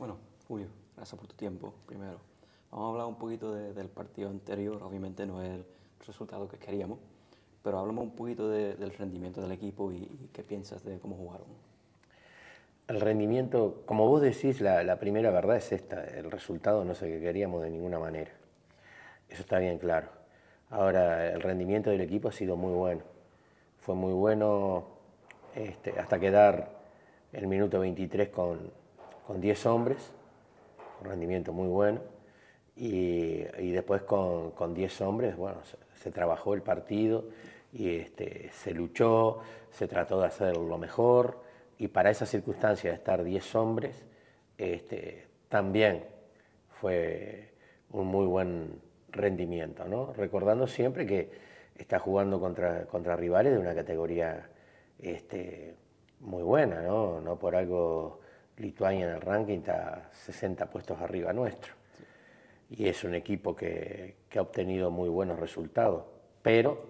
Bueno, Julio, gracias por tu tiempo, primero. Vamos a hablar un poquito del partido anterior. Obviamente no es el resultado que queríamos, pero hablamos un poquito del rendimiento del equipo y, qué piensas de cómo jugaron. El rendimiento, como vos decís, la, primera verdad es esta, el resultado no el que queríamos de ninguna manera. Eso está bien claro. Ahora, el rendimiento del equipo ha sido muy bueno. Fue muy bueno este, hasta quedar el minuto 23 con, con 10 hombres, un rendimiento muy bueno. Y, después con, con 10 hombres, bueno, se, trabajó el partido y este, se luchó, se trató de hacer lo mejor. Y para esa circunstancia de estar 10 hombres, este, también fue un muy buen rendimiento, ¿no? Recordando siempre que está jugando contra, contra rivales de una categoría este, muy buena, ¿no? No por algo Lituania en el ranking está 60 puestos arriba nuestro. Y es un equipo que, ha obtenido muy buenos resultados. Pero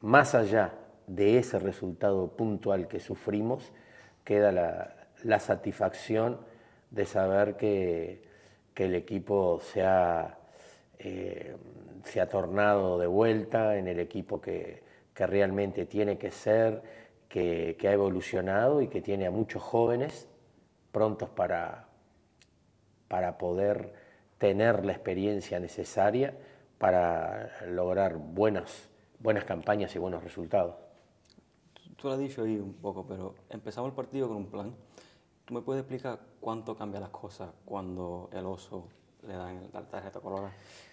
más allá de ese resultado puntual que sufrimos, queda la, satisfacción de saber que, el equipo se ha, eh, se ha tornado de vuelta en el equipo que, realmente tiene que ser, que, ha evolucionado y que tiene a muchos jóvenes prontos para, para poder tener la experiencia necesaria para lograr buenas, buenas campañas y buenos resultados. Tú lo has dicho ahí un poco, pero empezamos el partido con un plan. ¿Tú me puedes explicar cuánto cambia las cosas cuando el oso le dan la tarjeta colorada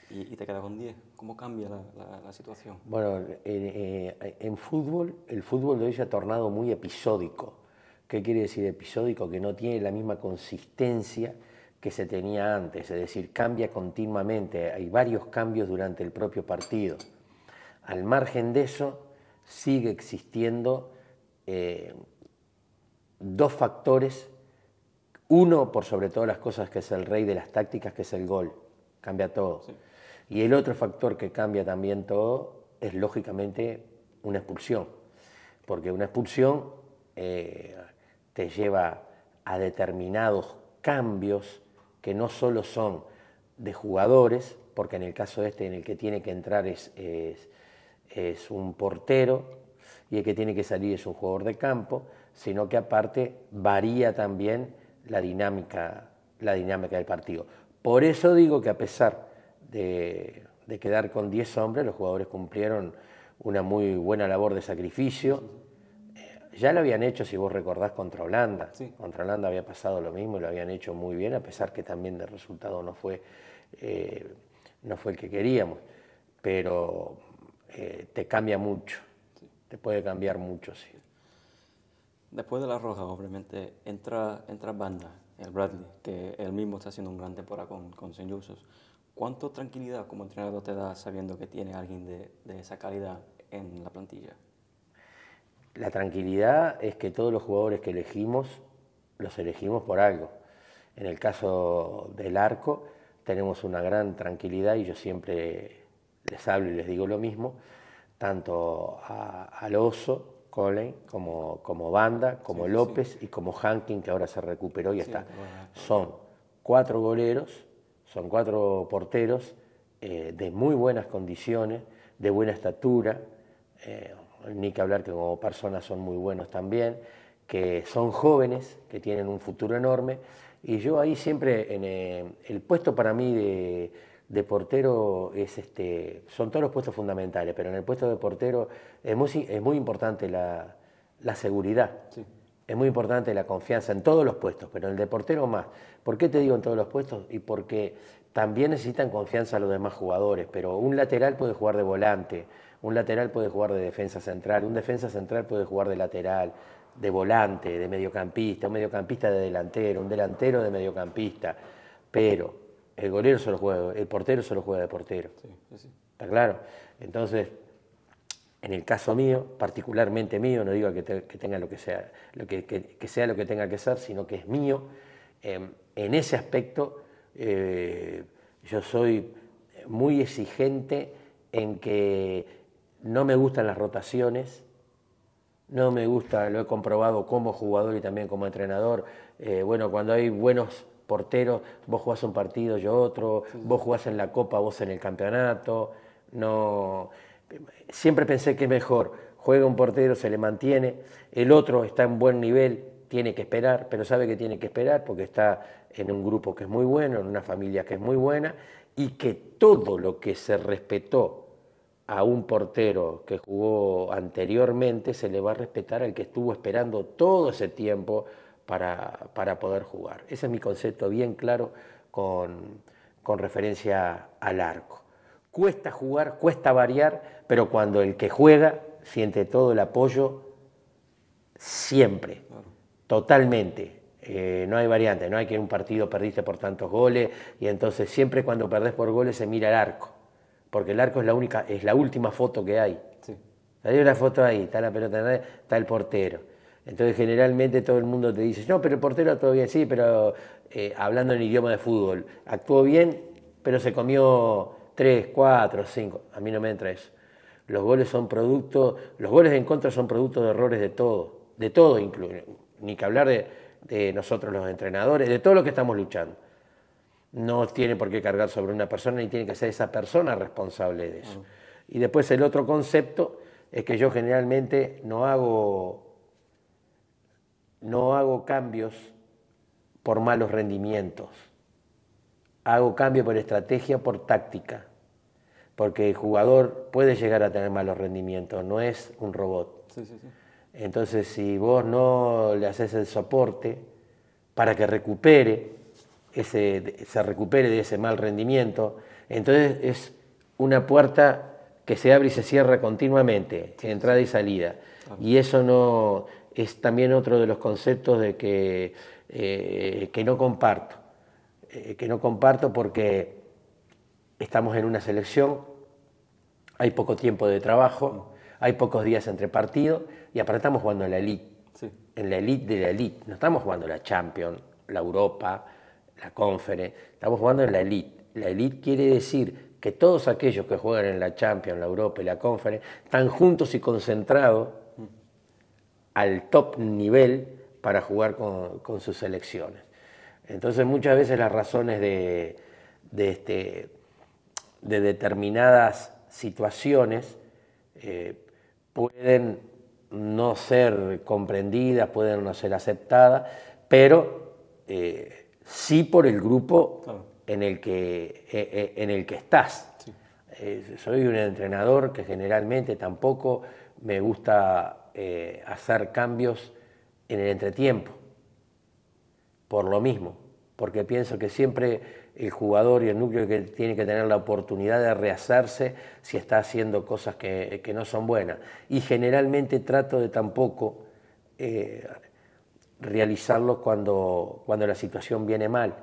y, te queda con 10? ¿Cómo cambia la, situación? Bueno, eh, en fútbol, el fútbol de hoy se ha tornado muy episódico ¿Qué quiere decir episódico? Que no tiene la misma consistencia que se tenía antes, es decir, cambia continuamente, hay varios cambios durante el propio partido. Al margen de eso, sigue existiendo eh, dos factores, uno por sobre todas las cosas que es el rey de las tácticas, que es el gol, cambia todo. Y el otro factor que cambia también todo es lógicamente una expulsión, porque una expulsión eh, te lleva a determinados cambios que no solo son de jugadores, porque en el caso este en el que tiene que entrar es, es, un portero y el que tiene que salir es un jugador de campo, sino que aparte varía también la dinámica, la dinámica del partido. Por eso digo que a pesar de, de quedar con 10 hombres, los jugadores cumplieron una muy buena labor de sacrificio, ya lo habían hecho, si vos recordás, contra Holanda. Contra Holanda había pasado lo mismo y lo habían hecho muy bien, a pesar que también el resultado no fue, eh, no fue el que queríamos. Pero eh, te cambia mucho, te puede cambiar mucho, sí. Después de la roja, obviamente, entra, entra Banda, el Bradley, que él mismo está haciendo un gran temporada con, con St. Joseph's. ¿Cuánto tranquilidad como entrenador te da sabiendo que tiene alguien de, de esa calidad en la plantilla? La tranquilidad es que todos los jugadores que elegimos, los elegimos por algo. En el caso del arco, tenemos una gran tranquilidad y yo siempre les hablo y les digo lo mismo, tanto al Oso, Colin, como, como Banda, como López y como Hankin, que ahora se recuperó y está. Son cuatro goleros, son cuatro porteros eh, de muy buenas condiciones, de buena estatura. Eh, ni que hablar que como personas son muy buenos también, que son jóvenes, que tienen un futuro enorme, y yo ahí siempre, en eh, el puesto para mí de, portero es este, son todos los puestos fundamentales, pero en el puesto de portero es muy, es muy importante la, seguridad. Es muy importante la confianza en todos los puestos, pero en el de portero más. ¿Por qué te digo en todos los puestos? Y porque también necesitan confianza los demás jugadores, pero un lateral puede jugar de volante, un lateral puede jugar de defensa central, un defensa central puede jugar de lateral, de volante, de mediocampista, un mediocampista de delantero, un delantero de mediocampista, pero el golero solo juega, el portero solo juega de portero. ¿Está claro? Entonces, en el caso mío, particularmente mío, no digo que, tenga lo que sea, lo que, sea lo que tenga que ser, sino que es mío. Em, en ese aspecto, eh, yo soy muy exigente en que no me gustan las rotaciones, no me gusta, lo he comprobado como jugador y también como entrenador. Eh, bueno, cuando hay buenos porteros, vos jugás un partido, yo otro, vos jugás en la Copa, vos en el campeonato. No, siempre pensé que es mejor, juega un portero, se le mantiene, el otro está en buen nivel, tiene que esperar, pero sabe que tiene que esperar porque está en un grupo que es muy bueno, en una familia que es muy buena, y que todo lo que se respetó a un portero que jugó anteriormente se le va a respetar al que estuvo esperando todo ese tiempo para, para poder jugar. Ese es mi concepto bien claro con, con referencia al arco. Cuesta jugar, cuesta variar, pero cuando el que juega siente todo el apoyo, siempre, totalmente. Eh, no hay variante, no hay que en un partido perdiste por tantos goles y entonces siempre cuando perdés por goles se mira el arco, porque el arco es la única, es la última foto que hay. Sí. Hay una foto ahí, está la pelota, está el portero. Entonces generalmente todo el mundo te dice, no, pero el portero todo bien, sí, pero eh, hablando en idioma de fútbol, actuó bien, pero se comió tres, cuatro, cinco. A mí no me entra eso. Los goles son producto, los goles en contra son producto de errores de todo, de todo incluye, ni que hablar de, nosotros los entrenadores, de todo lo que estamos luchando. No tiene por qué cargar sobre una persona ni tiene que ser esa persona responsable de eso. Y después el otro concepto es que yo generalmente no hago, no hago cambios por malos rendimientos. Hago cambio por estrategia, por táctica porque el jugador puede llegar a tener malos rendimientos, no es un robot. Entonces, si vos no le haces el soporte para que recupere, ese, se recupere de ese mal rendimiento, entonces es una puerta que se abre y se cierra continuamente, entrada y salida. Y eso no es también otro de los conceptos de que, eh, que no comparto, eh, que no comparto porque estamos en una selección, hay poco tiempo de trabajo, hay pocos días entre partidos y aparte estamos jugando en la elite, en la elite de la elite, no estamos jugando la Champions, la Europa, la Conference, estamos jugando en la elite. La elite quiere decir que todos aquellos que juegan en la Champions, la Europa y la Conference están juntos y concentrados al top nivel para jugar con, sus selecciones. Entonces muchas veces las razones de, de, este, de determinadas situaciones eh, pueden no ser comprendidas, pueden no ser aceptadas, pero eh, sí por el grupo en, el que, eh, en el que estás. soy un entrenador que generalmente tampoco me gusta hacer cambios en el entretiempo, por lo mismo, porque pienso que siempre el jugador y el núcleo que tiene que tener la oportunidad de rehacerse si está haciendo cosas que, no son buenas. Y generalmente trato de tampoco eh, realizarlo cuando, cuando la situación viene mal,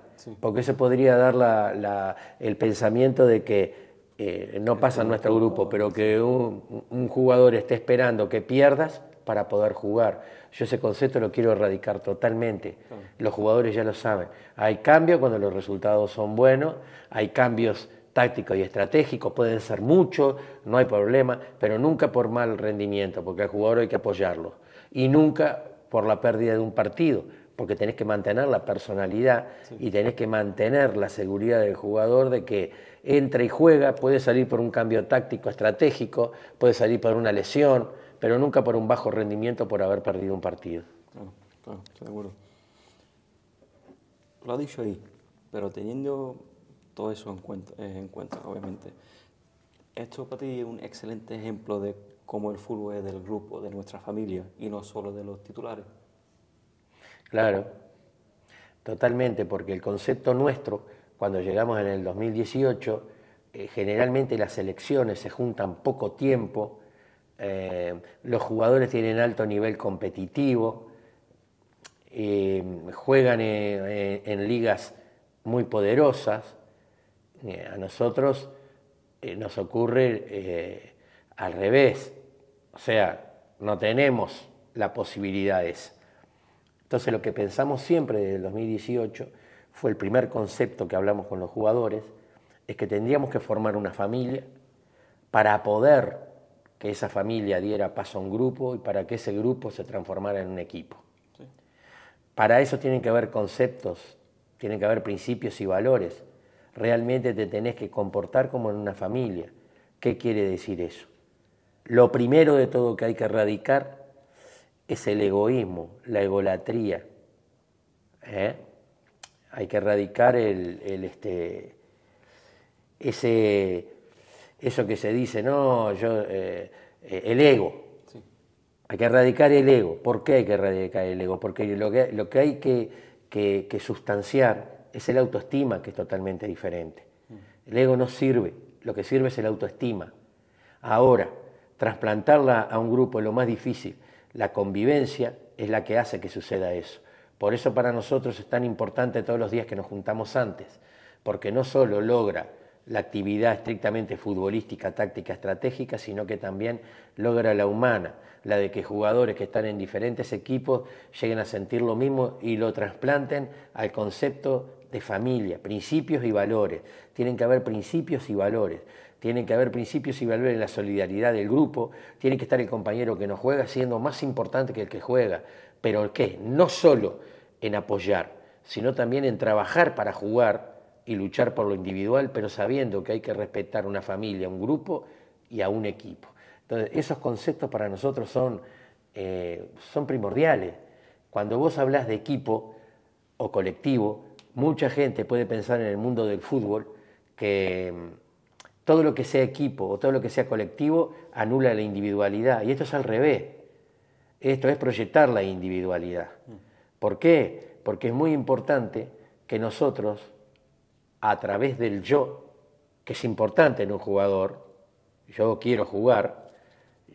porque se podría dar el pensamiento de que eh, no pasa en nuestro grupo, pero que un jugador esté esperando que pierdas para poder jugar. Yo ese concepto lo quiero erradicar totalmente. Los jugadores ya lo saben. Hay cambios cuando los resultados son buenos, hay cambios tácticos y estratégicos, pueden ser muchos, no hay problema, pero nunca por mal rendimiento, porque al jugador hay que apoyarlo. Y nunca por la pérdida de un partido, porque tenés que mantener la personalidad y tenés que mantener la seguridad del jugador de que entra y juega, puede salir por un cambio táctico estratégico, puede salir por una lesión, pero nunca por un bajo rendimiento por haber perdido un partido. Claro, claro, estoy de acuerdo. Lo ha dicho ahí, pero teniendo todo eso en cuenta, eh, en cuenta, obviamente, esto para ti es un excelente ejemplo de cómo el fútbol es del grupo, de nuestra familia y no solo de los titulares. Claro, totalmente, porque el concepto nuestro, cuando llegamos en el 2018, eh, generalmente las elecciones se juntan poco tiempo, eh, los jugadores tienen alto nivel competitivo, eh, juegan en, ligas muy poderosas. a nosotros nos ocurre al revés, o sea, no tenemos la posibilidad Entonces lo que pensamos siempre desde el 2018 fue el primer concepto que hablamos con los jugadores, es que tendríamos que formar una familia para poder que esa familia diera paso a un grupo y para que ese grupo se transformara en un equipo. Para eso tienen que haber conceptos tienen que haber principios y valores. Realmente te tenés que comportar como en una familia. ¿Qué quiere decir eso? Lo primero de todo que hay que erradicar es el egoísmo, la egolatría. ¿eh? Hay que erradicar el, este, ese, eso que se dice, no, yo, eh, el ego. Hay que erradicar el ego. ¿Por qué hay que erradicar el ego? Porque lo que, lo que hay que, que, sustanciar es el autoestima, que es totalmente diferente. Mm. El ego no sirve, lo que sirve es el autoestima. Ahora, trasplantarla a un grupo es lo más difícil. La convivencia es la que hace que suceda eso. Por eso para nosotros es tan importante todos los días que nos juntamos antes, porque no solo logra la actividad estrictamente futbolística, táctica, estratégica, sino que también logra la humana, la de que jugadores que están en diferentes equipos lleguen a sentir lo mismo y lo trasplanten al concepto de familia, principios y valores. Tienen que haber principios y valores. Tienen que haber principios y valores en la solidaridad del grupo. Tiene que estar el compañero que no juega siendo más importante que el que juega. Pero ¿qué? No solo en apoyar, sino también en trabajar para jugar y luchar por lo individual, pero sabiendo que hay que respetar una familia, un grupo y a un equipo. Entonces, esos conceptos para nosotros son, eh, son primordiales. Cuando vos hablas de equipo o colectivo, mucha gente puede pensar en el mundo del fútbol que todo lo que sea equipo o todo lo que sea colectivo anula la individualidad. Y esto es al revés. Esto es proyectar la individualidad. ¿Por qué? Porque es muy importante que nosotros a través del yo, que es importante en un jugador, yo quiero jugar,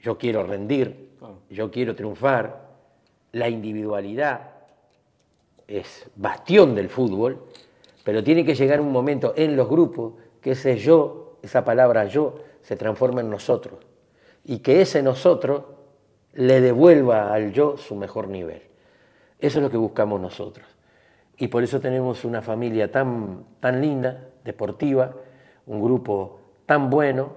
yo quiero rendir, yo quiero triunfar, la individualidad es bastión del fútbol, pero tiene que llegar un momento en los grupos que ese yo, esa palabra yo, se transforma en nosotros y que ese nosotros le devuelva al yo su mejor nivel. Eso es lo que buscamos nosotros. Y por eso tenemos una familia tan, tan linda, deportiva, un grupo tan bueno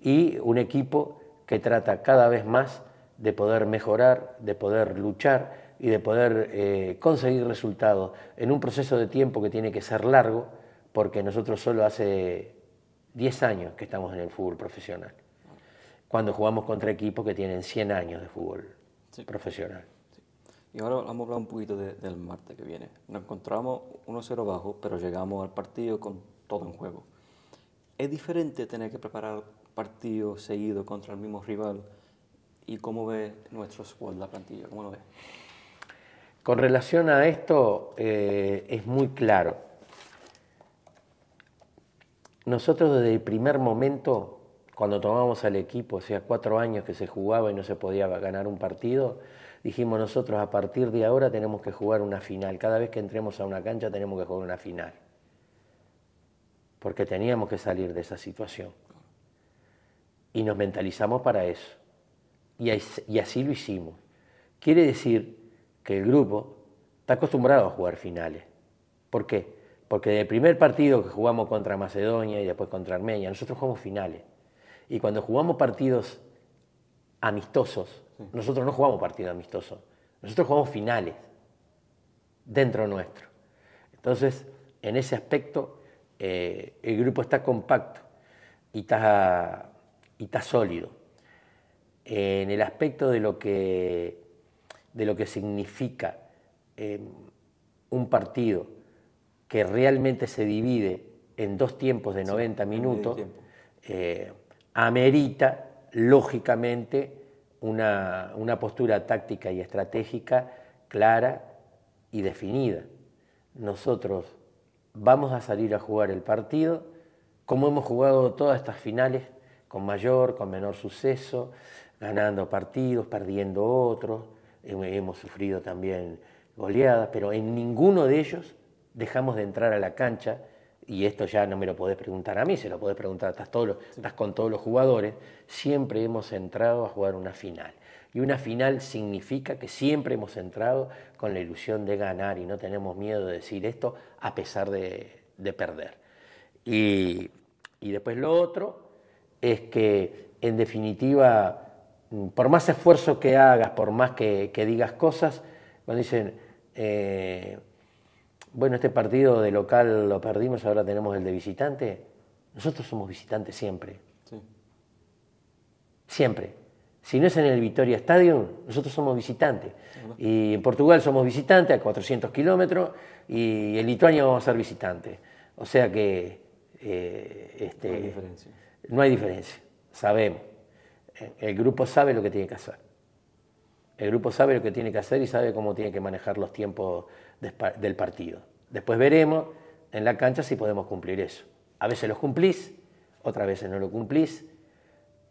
y un equipo que trata cada vez más de poder mejorar, de poder luchar y de poder eh, conseguir resultados en un proceso de tiempo que tiene que ser largo, porque nosotros solo hace 10 años que estamos en el fútbol profesional, cuando jugamos contra equipos que tienen 100 años de fútbol profesional. Y ahora vamos a hablar un poquito del martes que viene. Nos encontramos 1-0 bajo, pero llegamos al partido con todo en juego. ¿Es diferente tener que preparar partido seguido contra el mismo rival? ¿Y cómo ve nuestro squad, la plantilla? ¿Cómo lo ve? Con relación a esto, eh, es muy claro. Nosotros desde el primer momento, cuando tomamos al equipo, o sea, cuatro años que se jugaba y no se podía ganar un partido, dijimos nosotros a partir de ahora tenemos que jugar una final. Cada vez que entremos a una cancha tenemos que jugar una final. Porque teníamos que salir de esa situación. Y nos mentalizamos para eso. Y, así lo hicimos. Quiere decir que el grupo está acostumbrado a jugar finales. ¿Por qué? Porque del primer partido que jugamos contra Macedonia y después contra Armenia, nosotros jugamos finales. Y cuando jugamos partidos amistosos, nosotros no jugamos partido amistoso, nosotros jugamos finales dentro nuestro. Entonces, en ese aspecto, eh, el grupo está compacto y está, y está sólido. en el aspecto de lo que, de lo que significa em, un partido que realmente se divide en dos tiempos de 90 minutos, eh, amerita, lógicamente, una, postura táctica y estratégica clara y definida. Nosotros vamos a salir a jugar el partido como hemos jugado todas estas finales, con mayor, con menor suceso, ganando partidos, perdiendo otros, hemos sufrido también goleadas, pero en ninguno de ellos dejamos de entrar a la cancha y esto ya no me lo podés preguntar a mí, se lo podés preguntar, estás, todos estás con todos los jugadores, siempre hemos entrado a jugar una final. Y una final significa que siempre hemos entrado con la ilusión de ganar y no tenemos miedo de decir esto a pesar de, perder. Y, después lo otro es que, en definitiva, por más esfuerzo que hagas, por más que, digas cosas, cuando dicen, eh, bueno, este partido de local lo perdimos, ahora tenemos el de visitante. Nosotros somos visitantes siempre. Sí. Siempre. Si no es en el Victoria Stadium, nosotros somos visitantes. Y en Portugal somos visitantes a 400 kilómetros y en Lituania vamos a ser visitantes. O sea que eh, este, No hay diferencia. no hay diferencia. Sabemos. El grupo sabe lo que tiene que hacer. El grupo sabe lo que tiene que hacer y sabe cómo tiene que manejar los tiempos del partido. Después veremos en la cancha si podemos cumplir eso. A veces los cumplís, otras veces no lo cumplís,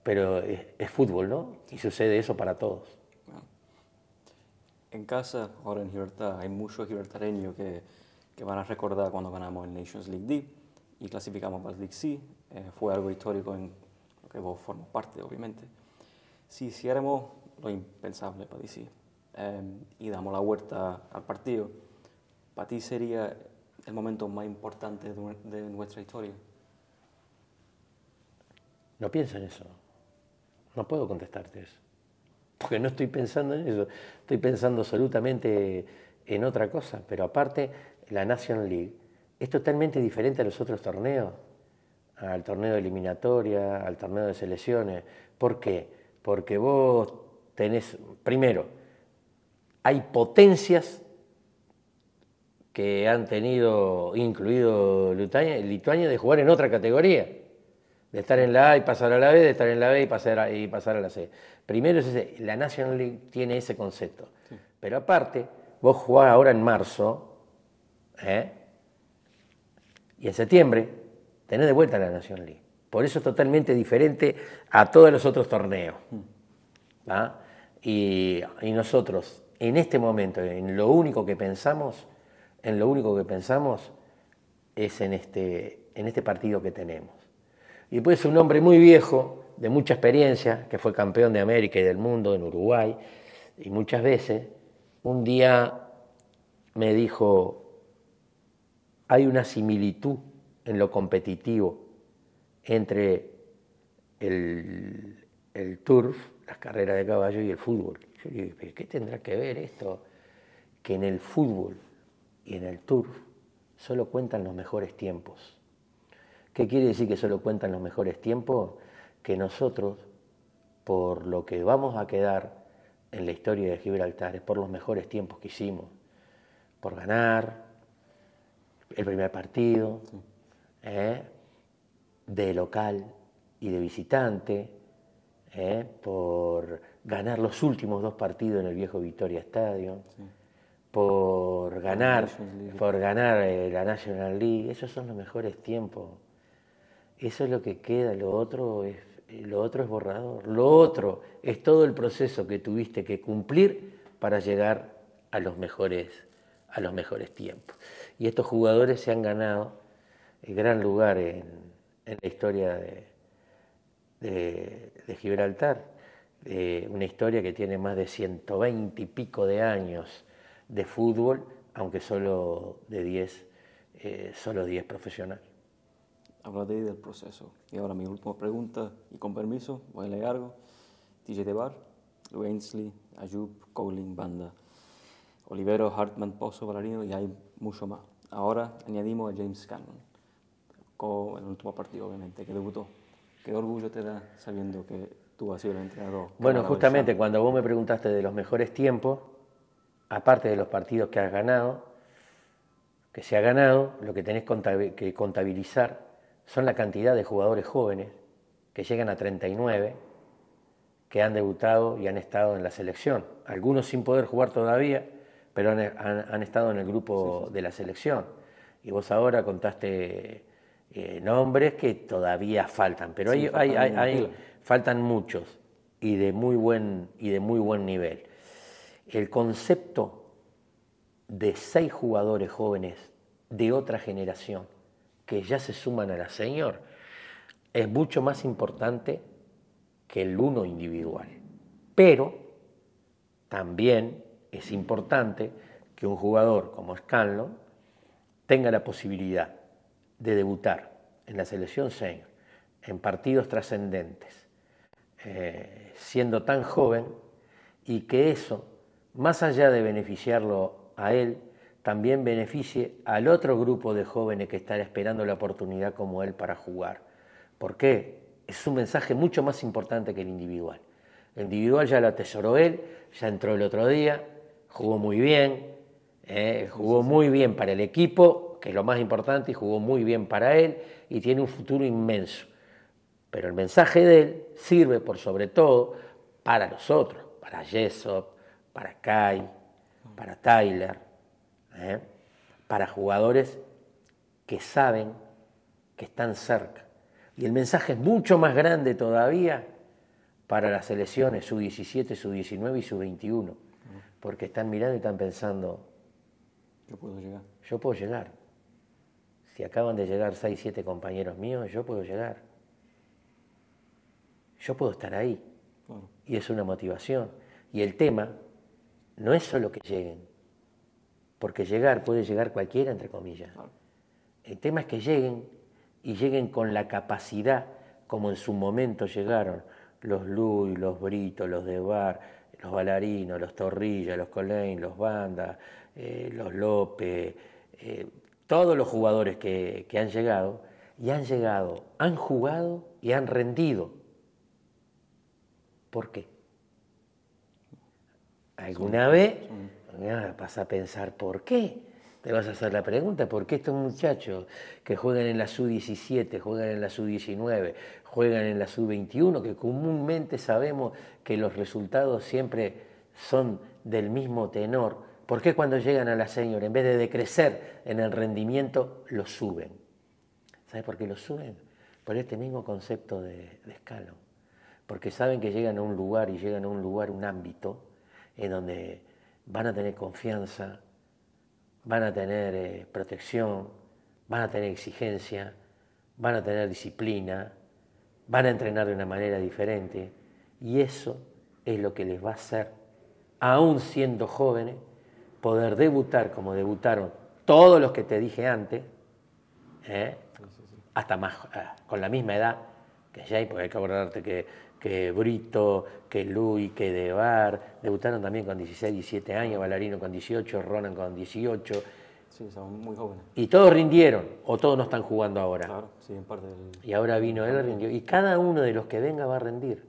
pero es, es fútbol, ¿no? Y sucede eso para todos. En casa, ahora en Gibraltar, hay muchos gibraltareños que, que van a recordar cuando ganamos el Nations League D y clasificamos para el League C. Eh, fue algo histórico en lo que vos formas parte, obviamente. Si hiciéramos lo impensable para DC eh, y damos la vuelta al partido, para ti sería el momento más importante de, nue- de nuestra historia. No pienso en eso. No puedo contestarte eso. Porque no estoy pensando en eso. Estoy pensando absolutamente en otra cosa. Pero aparte, la National League es totalmente diferente a los otros torneos. Al torneo de eliminatoria, al torneo de selecciones. ¿Por qué? Porque vos tenés, primero, hay potencias que han tenido, incluido Lituania, Lituania, de jugar en otra categoría. De estar en la A y pasar a la B, de estar en la B y pasar a, y pasar a la C. Primero es ese, la National League tiene ese concepto. Pero aparte, vos jugás ahora en marzo, ¿eh? y en septiembre tenés de vuelta la National League. Por eso es totalmente diferente a todos los otros torneos. ¿ah? Y, y nosotros, en este momento, en lo único que pensamos, en lo único que pensamos es en este, este partido que tenemos. Y después un hombre muy viejo, de mucha experiencia, que fue campeón de América y del mundo en Uruguay, y muchas veces, un día me dijo, hay una similitud en lo competitivo entre el, el turf, las carreras de caballo y el fútbol. Yo le "¿Pero ¿qué tendrá que ver esto? Que en el fútbol y en el turf solo cuentan los mejores tiempos. ¿Qué quiere decir que solo cuentan los mejores tiempos? Que nosotros, por lo que vamos a quedar en la historia de Gibraltar, es por los mejores tiempos que hicimos, por ganar el primer partido, ¿eh? de local y de visitante, ¿eh? por ganar los últimos dos partidos en el viejo Victoria Stadium, por ganar, por ganar eh, la National League, esos son los mejores tiempos. Eso es lo que queda, lo otro es, eh, lo otro es borrador. Lo otro es todo el proceso que tuviste que cumplir para llegar a los mejores, a los mejores tiempos. Y estos jugadores se han ganado el gran lugar en, en la historia de, de- de Gibraltar. Eh, una historia que tiene más de 120 y pico de años de fútbol, aunque solo de 10, eh, solo 10 profesionales. Hablaste del proceso. Y ahora mi última pregunta, y con permiso, voy a leer algo. TJ Debar, Lou Ainsley, Ayub, Colin, Banda, Olivero, Hartman, Pozo, Valerino y hay mucho más. Ahora añadimos a James Cannon, con el último partido, obviamente, que debutó. ¿Qué orgullo te da sabiendo que tú has sido el entrenador? Bueno, justamente cuando vos me preguntaste de los mejores tiempos, aparte de los partidos que has ganado, que se ha ganado, lo que tenés que contabilizar son la cantidad de jugadores jóvenes que llegan a 39, que han debutado y han estado en la selección. Algunos sin poder jugar todavía, pero han, han- han estado en el grupo de la selección. Y vos ahora contaste eh, nombres que todavía faltan, pero Sí, hay, faltan hay- hay- faltan muchos y de muy buen, y de muy buen nivel. El concepto de seis jugadores jóvenes de otra generación que ya se suman a la señor es mucho más importante que el uno individual. Pero también es importante que un jugador como Scanlon tenga la posibilidad de debutar en la selección senior, en partidos trascendentes, eh, siendo tan joven y que eso, más allá de beneficiarlo a él, también beneficie al otro grupo de jóvenes que están esperando la oportunidad como él para jugar. ¿Por qué? Es un mensaje mucho más importante que el individual. El individual ya lo atesoró él, ya entró el otro día, jugó muy bien, eh, jugó muy bien para el equipo, que es lo más importante, y jugó muy bien para él, y tiene un futuro inmenso. Pero el mensaje de él sirve por sobre todo para los otros, para Jessop, para Kai, para Tyler, ¿eh? para jugadores que saben que están cerca. Y el mensaje es mucho más grande todavía para las selecciones su 17 su 19 y su 21 porque están mirando y están pensando, yo puedo llegar. Yo puedo llegar. Si acaban de llegar 6, 7 compañeros míos, yo puedo llegar. Yo puedo estar ahí. Y es una motivación. Y el tema no es solo que lleguen, porque llegar puede llegar cualquiera, entre comillas. El tema es que lleguen y lleguen con la capacidad, como en su momento llegaron los Luis, los Brito, los de Bar, los Balarinos, los Torrilla, los Colein, los Banda, eh, los López, eh, todos los jugadores que, que han llegado, y han llegado, han jugado y han rendido. ¿Por qué? ¿Alguna vez vas a pensar por qué? Te vas a hacer la pregunta, ¿por qué estos muchachos que juegan en la SU-17, juegan en la SU-19, juegan en la SU-21, que comúnmente sabemos que los resultados siempre son del mismo tenor, ¿por qué cuando llegan a la señora, en vez de decrecer en el rendimiento, lo suben? ¿Sabes por qué lo suben? Por este mismo concepto de, de escalo. Porque saben que llegan a un lugar y llegan a un lugar, un ámbito, en donde van a tener confianza, van a tener eh, protección, van a tener exigencia, van a tener disciplina, van a entrenar de una manera diferente y eso es lo que les va a hacer, aún siendo jóvenes, poder debutar como debutaron todos los que te dije antes, ¿eh? hasta más, ah, con la misma edad que Jay, porque hay que acordarte que que Brito, que Luis, que Debar, debutaron también con 16, 17 años, Valarino con 18, Ronan con 18. Sí, son muy jóvenes. Y todos rindieron, o todos no están jugando ahora. Claro, sí, en parte del... Y ahora vino él, rindió. Y cada uno de los que venga va a rendir.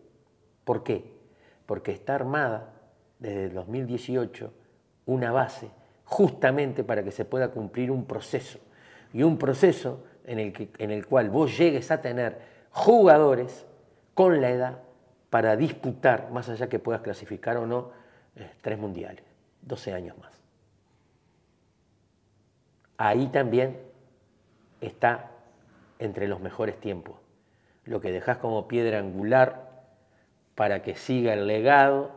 ¿Por qué? Porque está armada desde el 2018 una base justamente para que se pueda cumplir un proceso. Y un proceso en el, que, en el cual vos llegues a tener jugadores con la edad para disputar, más allá que puedas clasificar o no, eh, tres mundiales, 12 años más. Ahí también está entre los mejores tiempos, lo que dejas como piedra angular para que siga el legado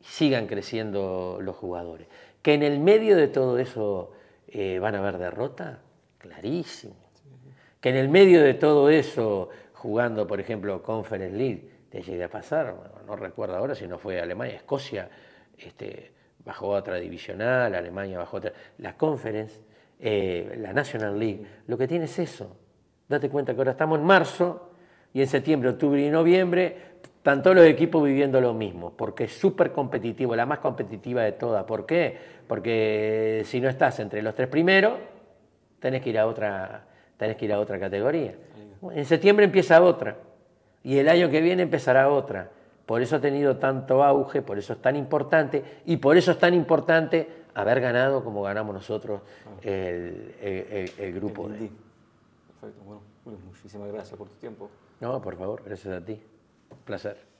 y sigan creciendo los jugadores. Que en el medio de todo eso eh, van a haber derrota, clarísimo. Que en el medio de todo eso jugando, por ejemplo, Conference League, te llegué a pasar, no recuerdo ahora si no fue Alemania, Escocia este, bajó a otra divisional, Alemania bajó otra. La Conference, eh, la National League, lo que tiene es eso. Date cuenta que ahora estamos en marzo y en septiembre, octubre y noviembre están todos los equipos viviendo lo mismo, porque es súper competitivo, la más competitiva de todas. ¿Por qué? Porque si no estás entre los tres primeros, tenés que ir a otra, tenés que ir a otra categoría. En septiembre empieza otra y el año que viene empezará otra. Por eso ha tenido tanto auge, por eso es tan importante y por eso es tan importante haber ganado como ganamos nosotros el, grupo. De... Perfecto, bueno, muchísimas gracias por tu tiempo. No, por favor, gracias a ti. Un placer.